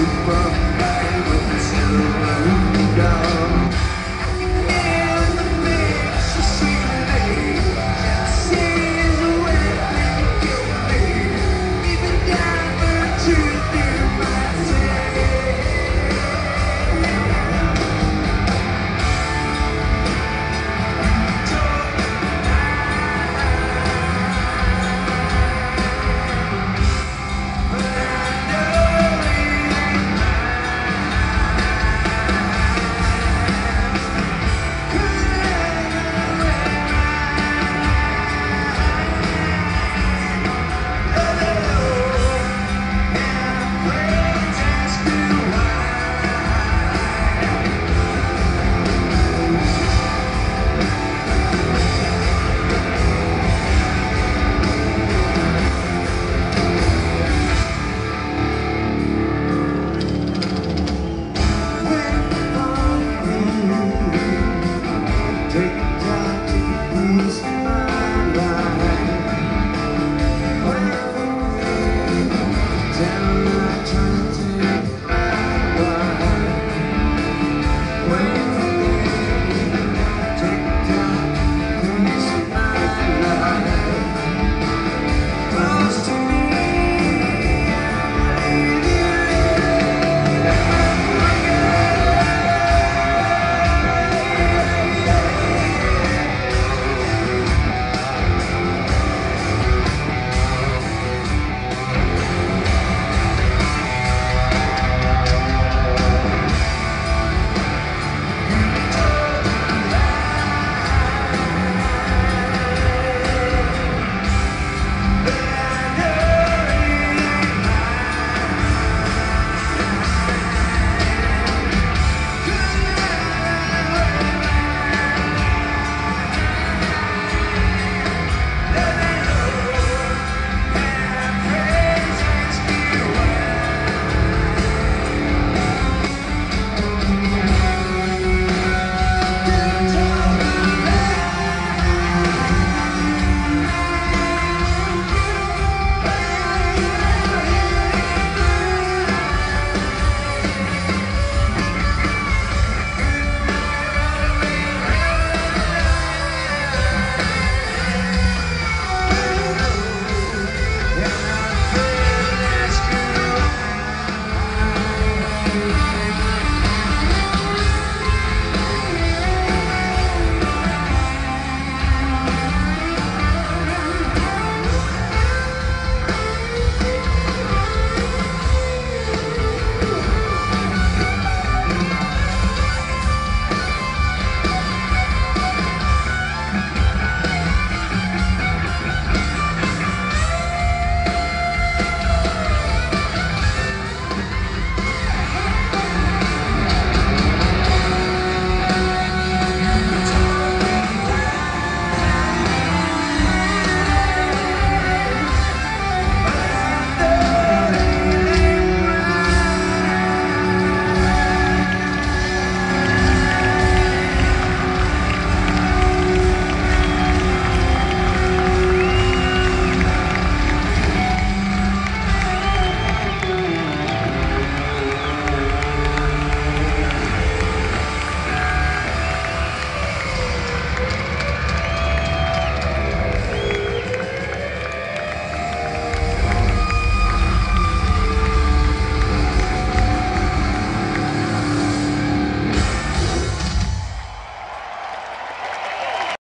Superman, you. still